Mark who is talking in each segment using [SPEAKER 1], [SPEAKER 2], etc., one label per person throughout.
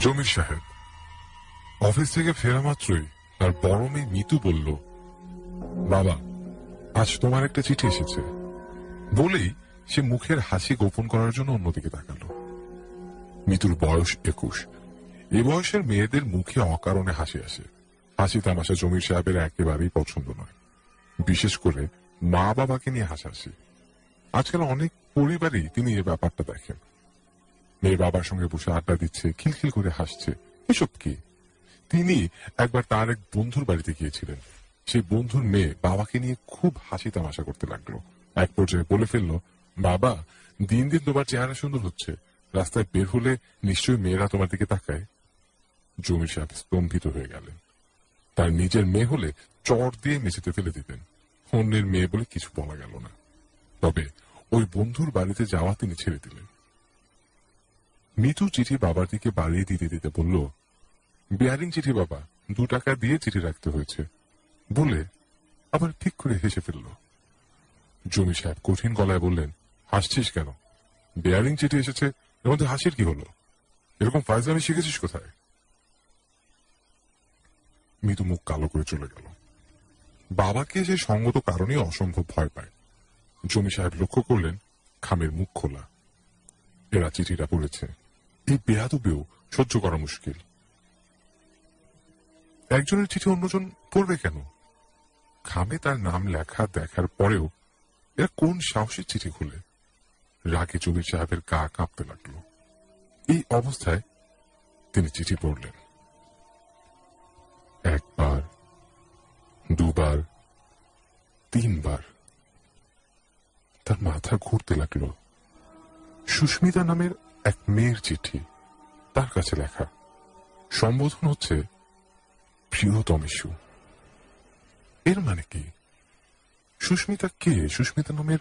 [SPEAKER 1] জমির সাহেব অফিস থেকে ফেরা মাত্রই তার বড় মেয়ে মিতু বলল, বাবা, আজ তোমার একটা চিঠি এসেছে। বলেই সে মুখের হাসি গোপন করার জন্য অন্যদিকে তাকালো। মিতুর বয়স একুশ। এ বয়সের মেয়েদের মুখে অকারণে হাসি আসে। হাসি তামাশা জমির সাহেবের একেবারেই পছন্দ নয়। বিশেষ করে মা বাবাকে নিয়ে হাসাহাসি। আজকাল অনেক পরিবারই তিনি এ ব্যাপারটা দেখেন। মেয়ে বাবার সঙ্গে বসে আড্ডা দিচ্ছে, খিলখিল করে হাসছে। এসব কি? তিনি একবার তার এক বন্ধুর বাড়িতে গিয়েছিলেন। সেই বন্ধুর মেয়ে বাবাকে নিয়ে খুব হাসি তামাশা করতে লাগল। এক পর্যায়ে বলে ফেলল, বাবা, দিন দিন তোমার চেহারা সুন্দর হচ্ছে। রাস্তায় বের হলে নিশ্চয়ই মেয়েরা তোমার দিকে তাকায়। জমির সাহেব স্তম্ভিত হয়ে গেলেন তার নিজের মেয়ে হলে চর দিয়ে মেঝেতে ফেলে দিতেন। অন্যের মেয়ে বলে কিছু বলা গেল না। তবে ওই বন্ধুর বাড়িতে যাওয়া তিনি ছেড়ে দিলেন। মিতু চিঠি বাবার দিকে বাড়িয়ে দিতে দিতে বলল বেয়ারিং চিঠি বাবা, দু টাকা দিয়ে চিঠি রাখতে হয়েছে। বলে আবার ঠিক করে হেসে ফেলল। জমি সাহেব কঠিন গলায় বললেন, হাসছিস কেন? বেয়ারিং চিঠি এসেছে, এর মধ্যে হাসির কি হলো? এরকম ফাইজলামি শিখেছিস কোথায়? মিতু মুখ কালো করে চলে গেল। বাবাকে সে সঙ্গত কারণে অসম্ভব ভয় পায়। জমি সাহেব লক্ষ্য করলেন, খামের মুখ খোলা। এরা চিঠিটা পড়েছে। এই বেয়াদবেও সহ্য করা মুশকিল। একজনের চিঠি অন্যজন পড়বে কেন? খামে তার নাম লেখা দেখার পরেও এরা কোন সাহসের চিঠি খুলে? রাগে জমির সাহেবের গা কাঁপতে লাগল। এই অবস্থায় তিনি চিঠি পড়লেন। একবার, দুবার, তিনবার। তার মাথা ঘুরতে লাগল। সুস্মিতা নামের এক মেয়ের চিঠি তার কাছে লেখা। সম্বোধন হচ্ছে প্রিয়তমেশু এর মানে কি? সুস্মিতা কে? সুস্মিতা নামের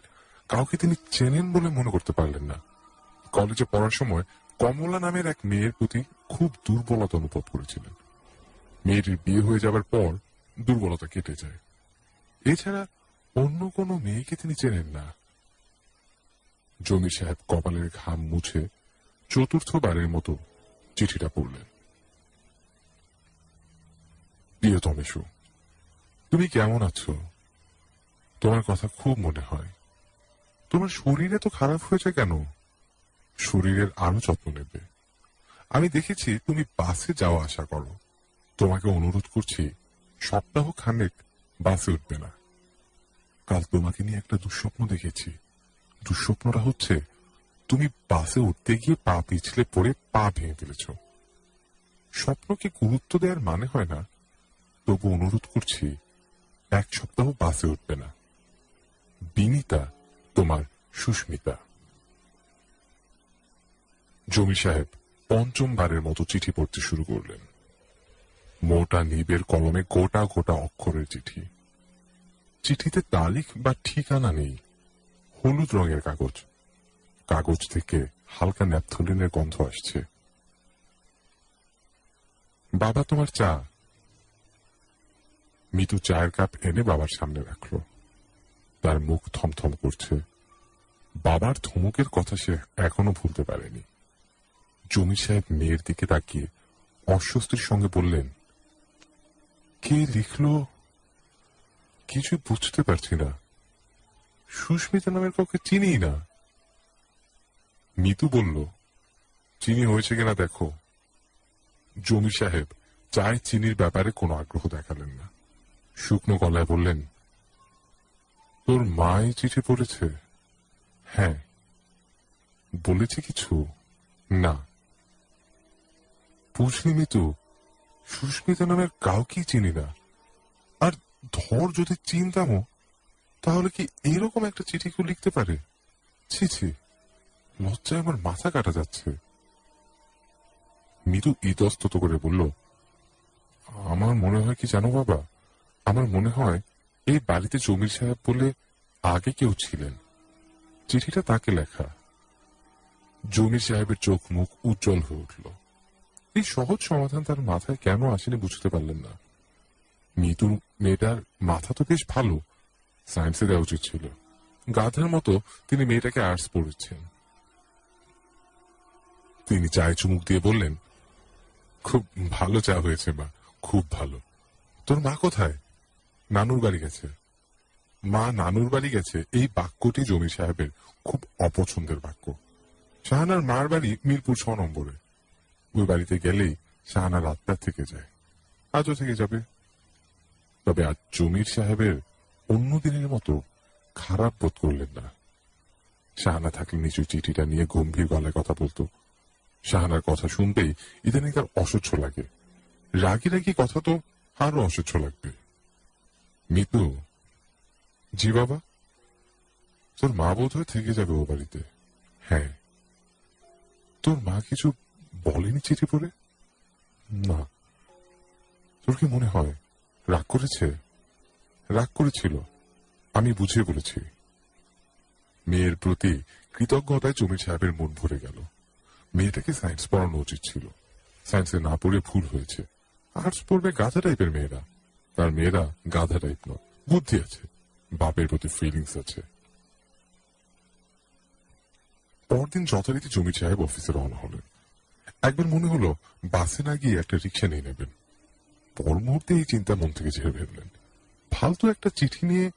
[SPEAKER 1] কাউকে তিনি চেনেন বলে মনে করতে পারলেন না। কলেজে পড়ার সময় কমলা নামের এক মেয়ের প্রতি খুব দুর্বলতা অনুভব করেছিলেন। মেয়েটির বিয়ে হয়ে যাবার পর দুর্বলতা কেটে যায়। এছাড়া অন্য কোনো মেয়েকে তিনি চেনেন না। জমির সাহেব কপালের ঘাম মুছে চতুর্থবারের মতো চিঠিটা পড়লেন। প্রিয়তমেশু তুমি কেমন আছো? তোমার কথা খুব মনে হয়। তোমার শরীরে এত খারাপ হয়েছে কেন? শরীরের আরও যত্ন নেবে। আমি দেখেছি তুমি বাসে যাওয়া আসা করো। তোমাকে অনুরোধ করছি, সপ্তাহ খানেক বাসে উঠবে না। কাল তোমাকে নিয়ে একটা দুঃস্বপ্ন দেখেছি। দুঃস্বপ্নটা হচ্ছে তুমি বাসে উঠতে গিয়ে পা পিছলে পড়ে পা ভেঙে ফেলেছ। স্বপ্নকে গুরুত্ব দেওয়ার মানে হয় না। তবু অনুরোধ করছি, এক সপ্তাহ বাসে উঠবে না। বিনিতা, তোমার সুস্মিতা। জমি সাহেব পঞ্চমবারের মতো চিঠি পড়তে শুরু করলেন। মোটা নিবের কলমে গোটা গোটা অক্ষরের চিঠি। চিঠিতে তারিখ বা ঠিকানা নেই। হলুদ রঙের কাগজ। কাগজ থেকে হালকা ন্যাপথলিনের গন্ধ আসছে। বাবা, তোমার চা। মিতু চায়ের কাপ এনে বাবার সামনে রাখল। তার মুখ থমথম করছে। বাবার ধমকের কথা সে এখনও ভুলতে পারেনি। জমি সাহেব মেয়ের দিকে তাকিয়ে অস্বস্তির সঙ্গে বললেন, কে লিখলো? কিছু বুঝতে পারছি না। সুস্মিতা নামের কাউকে চিনি না। মিতু বলল, চিনি হয়েছে কিনা দেখো। জমি সাহেব চায় চিনির ব্যাপারে কোনো আগ্রহ দেখালেন না। শুকনো গলায় বললেন, তোর মাই চিঠি পড়েছে? হ্যাঁ। বলেছে কিছু? না। বুঝলি মিতু, সুস্মিতা নামের কাউকেই চিনি না। আর ধর যদি চিনতামও, তাহলে কি এরকম একটা চিঠি কেউ লিখতে পারে? ছি ছি। লজ্জায় আমার মাথা কাটা যাচ্ছে। মিতু ইতস্তত করে বলল, আমার মনে হয় কি জানো বাবা? আমার মনে হয় এই বাড়িতে জমির সাহেব বলে আগে কেউ ছিলেন। চিঠিটা তাকে লেখা। জমির সাহেবের চোখ মুখ উজ্জ্বল হয়ে উঠল। এই সহজ সমাধান তার মাথায় কেন আসেনি বুঝতে পারলেন না। মিতুর মেয়েটার মাথা তো বেশ ভালো, সায়েন্সে দেওয়া উচিত ছিল। গাধার মতো তিনি মেয়েটাকে আর্টস পড়েছেন। তিনি চায়ে চুমুক দিয়ে বললেন, খুব ভালো চা হয়েছে, মা, খুব ভালো। তোর মা কোথায়? নানুর বাড়ি গেছে। মা, নানুর বাড়ি গেছে। এই বাক্যটি জমি সাহেবের খুব অপছন্দের বাক্য। শাহানার মার বাড়ি মিরপুর ছ নম্বরে। ওই বাড়িতে গেলেই শাহানা রাতটা থেকে যায়। আজও থেকে যাবে। তবে আজ জমির সাহেবের অন্য দিনের মতো খারাপ বোধ করলেন না। শাহানা থাকলে নিচু চিঠিটা নিয়ে গম্ভীর গলায় কথা বলতো। শাহানার কথা শুনতেই ইদানিং তার অসহ্য লাগে। রাগি রাগি কথা তো আরও অসহ্য লাগবে। মিতু, জি বাবা? তোর মা বোধ হয়ে থেকে যাবে ও বাড়িতে। হ্যাঁ। তোর মা কিছু বলেনি চিঠি পড়ে? না। তোর কি মনে হয় রাগ করেছে? রাগ করেছিল। আমি বুঝিয়ে বলেছি। মেয়ের প্রতি কৃতজ্ঞতায় জমির সাহেবের মন ভরে গেল। মেয়েটাকে সায়েন্স পড়ানো উচিত ছিল। সায়েন্সে না পড়ে ভুল হয়েছে। আর্টস পড়বে গাধা টাইপের মেয়েরা। তার মেয়েরা গাধা টাইপ নয়, বুদ্ধি আছে, বাপের প্রতি ফিলিংস আছে। পরদিন যথারীতি জমি সাহেব অফিসে রওনা হলেন। একবার মনে হলো বাসে না গিয়ে একটা রিক্সা নিয়ে নেবেন। পর মুহূর্তে এই চিন্তা মন থেকে ঝেড়ে ফেললেন। ফালতু একটা চিঠি নিয়ে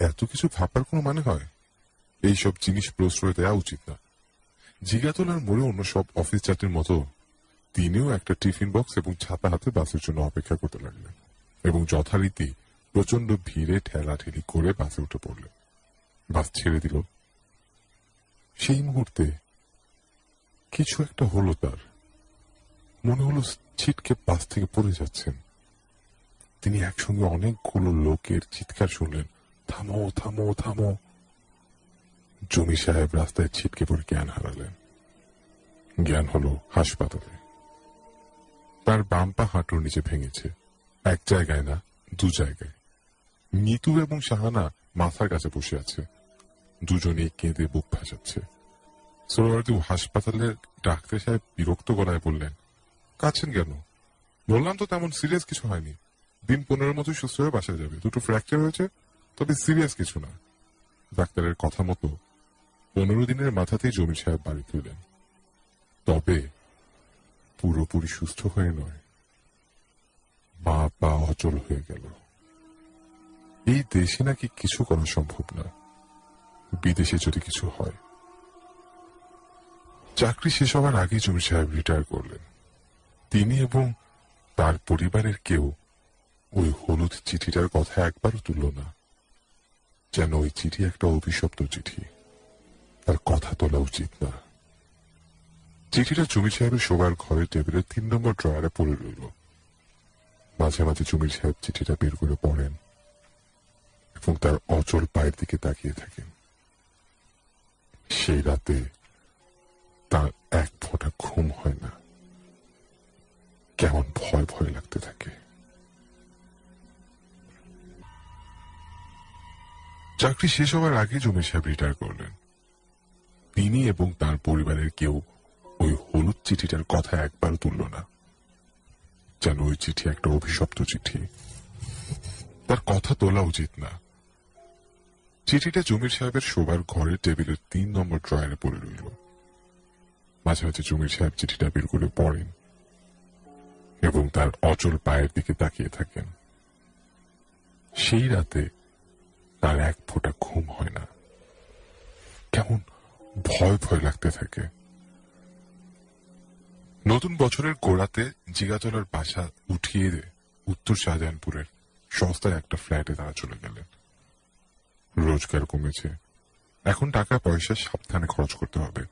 [SPEAKER 1] এত কিছু ভাববার কোনো মানে হয়? এইসব জিনিস প্রশ্রয় দেওয়া উচিত না। জিগাতলার মোড়ে অন্য সব অফিস যাত্রীর মতো তিনিও একটা টিফিন বক্স এবং ছাতা হাতে বাসের জন্য অপেক্ষা করতে লাগলেন এবং যথারীতি প্রচণ্ড ভিড়ে ঠেলাঠেলি করে বাসে উঠে পড়লেন। বাস ছেড়ে দিল। সেই মুহূর্তে কিছু একটা হলো তার। মনে হলো ছিটকে বাস থেকে পড়ে যাচ্ছেন। তিনি একসঙ্গে অনেকগুলো লোকের চিৎকার শুনলেন। থামো থামো থামো। জমি সাহেব রাস্তায় ছিটকে পড়ে জ্ঞান হারালেন। জ্ঞান হলো হাসপাতালে। তার বাম পা হাঁটুর নিচে ভেঙেছে। এক জায়গায় না, দু জায়গায়। মিতু এবং শাহানা মাথার কাছে বসে আছে। দুজনেই কেঁদে বুক ভাসাচ্ছে। সোহরাদি হাসপাতালের ডাক্তার সাহেব বিরক্ত গলায় বললেন, কাছেন কেন? বললাম তো তেমন সিরিয়াস কিছু হয়নি। দিন পনেরোর মতো সুস্থ হয়ে বাসায় যাবে। দুটো ফ্র্যাকচার হয়েছে, তবে সিরিয়াস কিছু না। ডাক্তারের কথা মতো পনেরো দিনের মাথাতেই জমি সাহেব বাড়ি ফিরলেন। তবে পুরোপুরি সুস্থ হয়ে নয়। মা পা অচল হয়ে গেল। এই দেশে নাকি কিছু করা সম্ভব না। বিদেশে যদি কিছু হয়। চাকরি শেষ হওয়ার আগে জমি সাহেব রিটায়ার করলেন। তিনি এবং তার পরিবারের কেউ ওই হলুদ চিঠিটার কথা একবারও তুলল না। যেন ওই চিঠি একটা অভিশপ্ত চিঠি। তার কথা তোলা উচিত না। চিঠিটা জমি সাহেবের শোবার ঘরের টেবিলের তিন নম্বর ড্রয়ারে পড়ে রইল। মাঝে মাঝে জমির সাহেব চিঠিটা বের করে পড়েন এবং তার অচল পায়ের দিকে তাকিয়ে থাকেন। সেই রাতে তার এক ফোঁটা ঘুম হয় না। কেমন ভয় ভয় লাগতে থাকে। চাকরি শেষ হওয়ার আগে জমি সাহেব রিটায়ার করলেন। তিনি এবং তার পরিবারের কেউ ওই হলুদ চিঠিটার কথা একবার তুলল না। যেন ওই চিঠি একটা অভিশপ্ত চিঠি। তার কথা তোলা উচিত না। চিঠিটা জমির সাহেবের শোবার ঘরের টেবিলের তিন নম্বর ড্রয়ারে পড়ে রইল। মাঝে মাঝে জমির সাহেব চিঠিটা বের করে পড়েন এবং তার অচল পায়ের দিকে তাকিয়ে থাকেন। সেই রাতে তার এক ফোঁটা ঘুম হয় না। কেমন ভয় ভয় লাগতে থাকে। নতুন বছরের গোড়াতে জিগাতলার বাসা উঠিয়ে উত্তর শাহজাহানপুরের সস্তায় একটা ফ্ল্যাটে তারা চলে গেলেন রোজগার কমেছে। এখন টাকা পয়সা সাবধানে খরচ করতে হবে।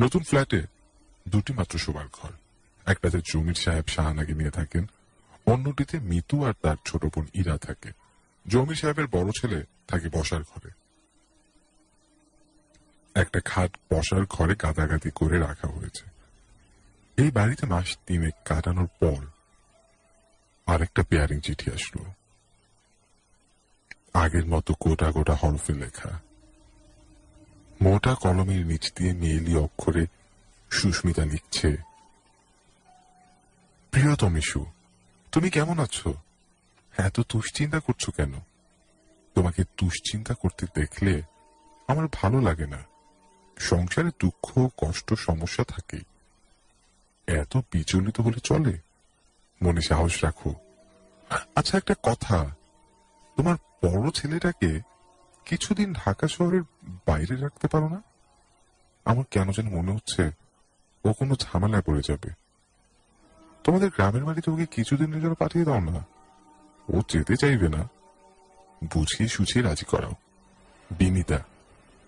[SPEAKER 1] নতুন ফ্ল্যাটে দুটি মাত্র শোবার ঘর। একটাতে জমির সাহেব শাহানাকে নিয়ে থাকেন। অন্যটিতে মিতু আর তার ছোট বোন ইরা থাকে। জমির সাহেবের বড় ছেলে থাকে বসার ঘরে। একটা খাট বসার ঘরে গাদাগাদি করে রাখা হয়েছে। এই বাড়িতে মাস তিনেক কাটানোর পর আরেকটা পেয়ারিং চিঠি আসলো। আগের মতো গোটা গোটা হরফে লেখা। মোটা কলমের নিচ দিয়ে মেয়েলি অক্ষরে সুস্মিতা লিখছে, প্রিয়তম ইস্যু তুমি কেমন আছো? এত দুশ্চিন্তা করছ কেন? তোমাকে দুশ্চিন্তা করতে দেখলে আমার ভালো লাগে না। সংসারে দুঃখ, কষ্ট, সমস্যা থাকে। এত বিচলিত হলে চলে? মনে সাহস রাখো। আচ্ছা একটা কথা। তোমার বড় ছেলেটাকে কিছুদিন ঢাকা শহরের বাইরে রাখতে পারো না? আমার কেন যেন মনে হচ্ছে ও কোনো ঝামেলায় পড়ে যাবে। তোমাদের গ্রামের বাড়িতে ওকে কিছুদিনের জন্য পাঠিয়ে দাও না। ও যেতে চাইবে না। বুঝিয়ে সুঝিয়ে রাজি করাও। বিনিতা,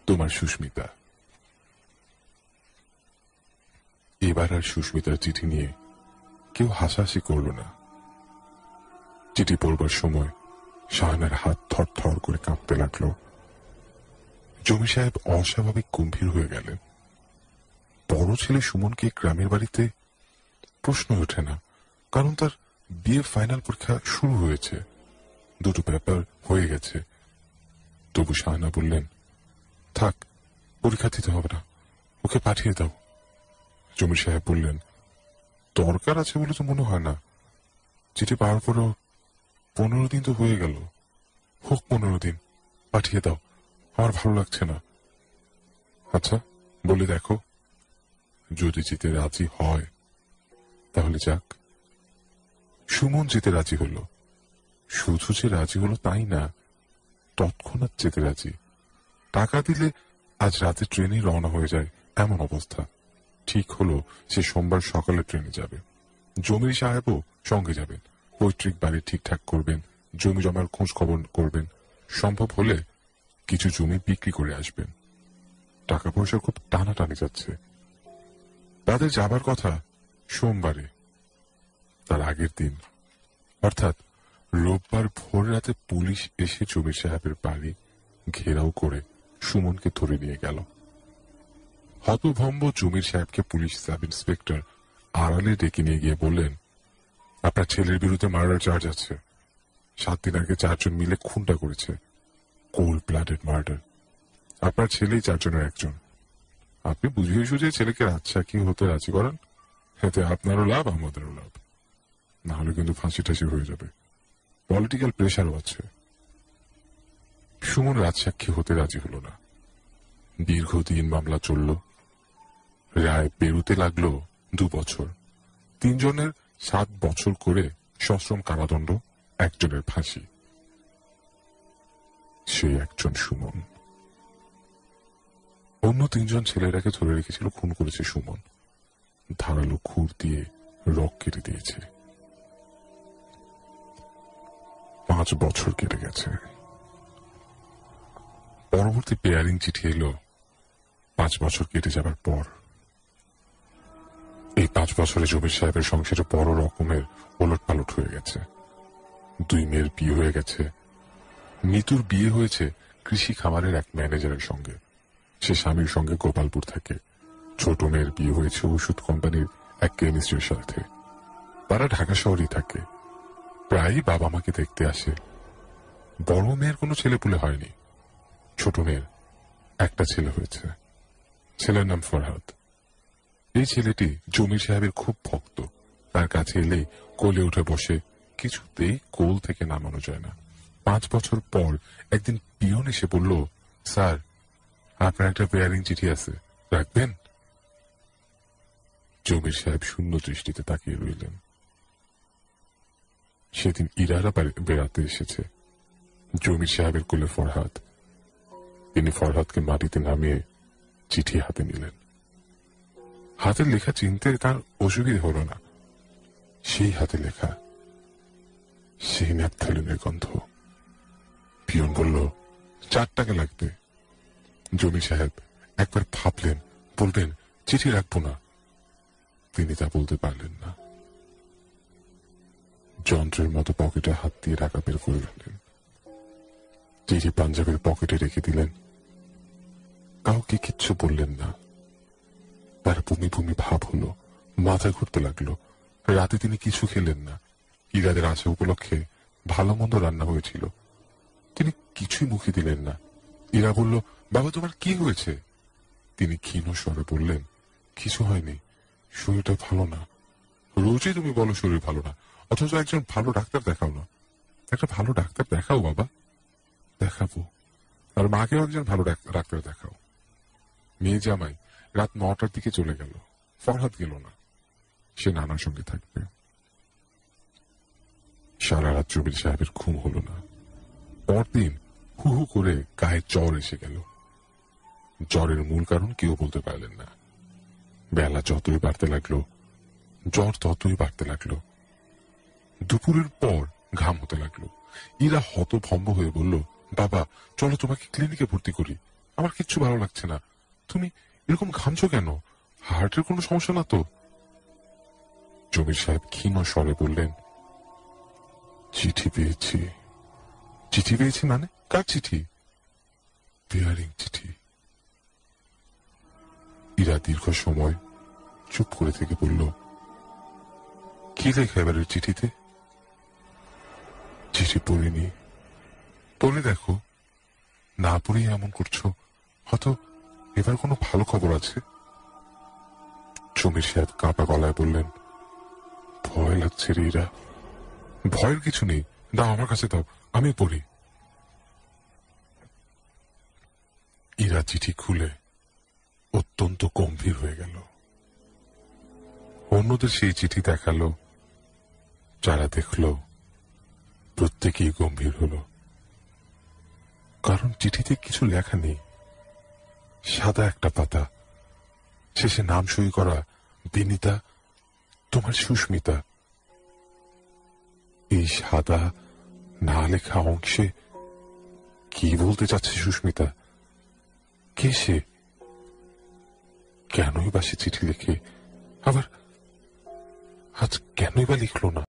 [SPEAKER 1] তোমার সুস্মিতা। এবার আর সুস্মিতার চিঠি নিয়ে কেউ হাসাহাসি করল না। চিঠি পড়বার সময় শাহানার হাত থর থর করে কাঁপতে লাগল। জমি সাহেব অস্বাভাবিক গম্ভীর হয়ে গেলেন। বড় ছেলে সুমনকে গ্রামের বাড়িতে প্রশ্ন ওঠে না, কারণ তার বিয়ে ফাইনাল পরীক্ষা শুরু হয়েছে। দুটো পেপার হয়ে গেছে। তবু শাহানা বললেন, থাক, পরীক্ষা দিতে হবে না, ওকে পাঠিয়ে দাও। জমির সাহেব বললেন, দরকার আছে বলে তো মনে হয় না। চিঠি পাওয়ার পরেও পনেরো দিন তো হয়ে গেল। হোক পনেরো দিন, পাঠিয়ে দাও। আমার ভালো লাগছে না। আচ্ছা বলে দেখো। যদি জিতে রাজি হয়, তাহলে যাক। সুমন যেতে রাজি হলো। শুধু যে রাজি হলো তাই না, তৎক্ষণাৎ যেতে রাজি। টাকা দিলে আজ রাতে ট্রেনে রওনা হয়ে যায়, এমন অবস্থা। ঠিক হলো সে সোমবার সকালে ট্রেনে যাবে। জমির সাহেবও সঙ্গে যাবেন। পৈতৃক বাড়ি ঠিকঠাক করবেন, জমি জমার খোঁজ খবর করবেন। সম্ভব হলে কিছু জমি বিক্রি করে আসবেন। টাকা পয়সা খুব টানাটানি যাচ্ছে। তাদের যাবার কথা সোমবারে, তার আগের দিন। অর্থাৎ রোববার ভোর রাতে পুলিশ এসে জমির সাহেবের বাড়ি ঘেরাও করে সুমনকে ধরে নিয়ে গেল। হতভম্ব জমির সাহেবকে পুলিশ সাব ইন্সপেক্টর আড়ালে ডেকে নিয়ে গিয়ে বললেন, আপনার ছেলের বিরুদ্ধে মার্ডার চার্জ আছে। সাত দিন আগে চারজন মিলে খুনটা করেছে। Cold blooded murder. আপনার ছেলেই চারজনের একজন। আপনি বুঝিয়ে সুঝিয়ে ছেলেকে রাজা কি হতে রাজি করান। এতে আপনারও লাভ, আমাদেরও লাভ। না হলে কিন্তু ফাঁসি টাসি হয়ে যাবে। পলিটিক্যাল প্রেশারও আছে। সুমন রাজসাক্ষী হতে রাজি হলো না। দীর্ঘদিন মামলা চলল। রায় পেরুতে লাগল দু বছর। তিনজনের সাত বছর করে সশ্রম কারাদণ্ড, একজনের ফাঁসি। সে একজন সুমন। অন্য তিনজন ছেলেরাকে ধরে রেখেছিল, খুন করেছে সুমন। ধারালো খুর দিয়ে রক কেটে দিয়েছে। পাঁচ বছর কেটে গেছে। পরবর্তী পেয়ারিং চিঠি এলো, পাঁচ বছর কেটে যাবার পর। পাঁচ বছরে জমির সাহেবের সংসারে বড় রকমের ওলট পালট হয়ে গেছে। দুই মেয়ের বিয়ে হয়ে গেছে। মিতুর বিয়ে হয়েছে কৃষি খামারের এক ম্যানেজারের সঙ্গে। সে স্বামীর সঙ্গে গোপালপুর থাকে। ছোট মেয়ের বিয়ে হয়েছে ওষুধ কোম্পানির এক কেমিস্ট্রির সাথে। তারা ঢাকা শহরেই থাকে। প্রায়ই বাবা মাকে দেখতে আসে। বড় মেয়ের কোনো ছেলেপুলে হয়নি। ছোট মেয়ের একটা ছেলে হয়েছে। ছেলের নাম ফরহাদ। এই ছেলেটি জমির সাহেবের খুব ভক্ত। তার কাছে এলে কোলে উঠে বসে কিছুতেই কোল থেকে নামানো যায় না। পাঁচ বছর পর একদিন পিয়ন এসে বলল, স্যার, আপনার একটা পেয়ারিং চিঠি আছে, রাখবেন? জমির সাহেব শূন্য দৃষ্টিতে তাকিয়ে রইলেন। সেদিন ইরারা বেড়াতে এসেছে। জমির সাহেবের কোলে ফরহাদ। তিনি ফরহাদকে মাটিতে নামিয়ে চিঠি হাতে নিলেন। হাতের লেখা চিনতে তার অসুবিধে হলো না। সেই হাতে লেখা, সেই ন্যাপথালিনের গন্ধ। পিয়ন বলল, চার টাকা লাগবে। জমি সাহেব একবার ভাবলেন, বলবেন, চিঠি রাখব না। তিনি তা বলতে পারলেন না। যন্ত্রের মতো পকেটে হাত দিয়ে টাকা বের করে ফেললেন চিঠি পাঞ্জাবের পকেটে রেখে দিলেন। কাউকে কিচ্ছু বললেন না। তার বমি বমি ভাব হলো। মাথা ঘুরতে লাগল। রাতে তিনি কিছু খেলেন না। ইরাদের আসা উপলক্ষে ভালো মন্দ রান্না হয়েছিল। তিনি কিছুই মুখে দিলেন না। ইরা বলল, বাবা, তোমার কি হয়েছে? তিনি ক্ষীণ স্বরে বললেন, কিছু হয়নি। শরীরটা ভালো না। রোজই তুমি বলো শরীর ভালো না। অথচ একজন ভালো ডাক্তার দেখাও না। একটা ভালো ডাক্তার দেখাও, বাবা। দেখাবো। আর মাকেও একজন ভালো ডাক- ডাক্তার দেখাও। মেয়ে জামাই রাত নটার দিকে চলে গেল। ফরহাদ গেল না। সে নানার সঙ্গে থাকবে। সারা রাত জমির সাহেবের ঘুম হলো না। পরদিন হু হু করে গায়ে জ্বর এসে গেল। জ্বরের মূল কারণ কেউ বলতে পারলেন না। বেলা যতই বাড়তে লাগল, জ্বর ততই বাড়তে লাগল। দুপুরের পর ঘাম হতে লাগল। ইরা হতভম্ব হয়ে বলল, বাবা, চলো তোমাকে ক্লিনিকে ভর্তি করি। আমার কিচ্ছু ভালো লাগছে না। তুমি এরকম ঘামছো কেন? হার্টের কোনো সমস্যা না তো? জমির সাহেব ক্ষীণ স্বরে বললেন, চিঠি পেয়েছি। চিঠি পেয়েছি মানে? কার চিঠি? বিয়ারিং চিঠি। ইরা দীর্ঘ সময় চুপ করে থেকে বলল, কি লেখা এবারের চিঠিতে? চিঠি পড়িনি। পড়ে দেখো। না পড়েই এমন করছ। হয়তো এবার কোনো ভালো খবর আছে? জমির সাহেব কাঁপা গলায় বললেন, ভয় লাগছে রে ইরা। ভয়ের কিছু নেই। দাও আমার কাছে দাও, আমি পড়ি ইরা চিঠি খুলে অত্যন্ত গম্ভীর হয়ে গেল। অন্যদের সেই চিঠি দেখাল, যারা দেখল প্রত্যেকেই গম্ভীর হলো। কারণ চিঠিতে কিছু লেখা নেই। সাদা একটা পাতা। শেষে নাম সই করা বিনিতা তোমার সুস্মিতা। এই সাদা, না লেখা অংশে কি বলতে চাচ্ছে সুস্মিতা? কে সে? কেনই বা সে চিঠি লিখে আবার আজ কেনই বা লিখলো না?